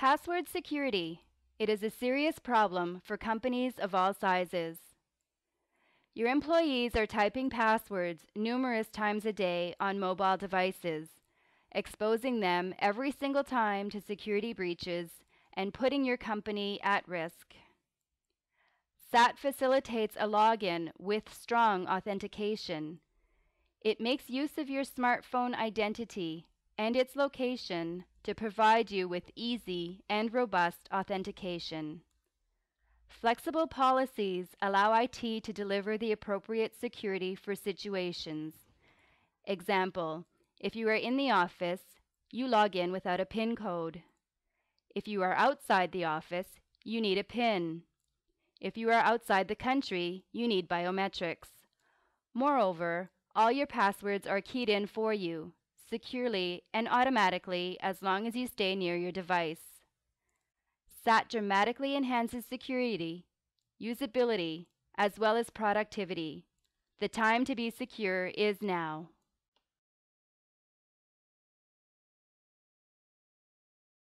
Password security. It is a serious problem for companies of all sizes. Your employees are typing passwords numerous times a day on mobile devices, exposing them every single time to security breaches and putting your company at risk. SAT facilitates a login with strong authentication. It makes use of your smartphone identity and its location to provide you with easy and robust authentication. Flexible policies allow IT to deliver the appropriate security for situations. Example, if you are in the office, you log in without a PIN code. If you are outside the office, you need a PIN. If you are outside the country, you need biometrics. Moreover, all your passwords are keyed in for you, securely and automatically as long as you stay near your device. SAT dramatically enhances security, usability, as well as productivity. The time to be secure is now.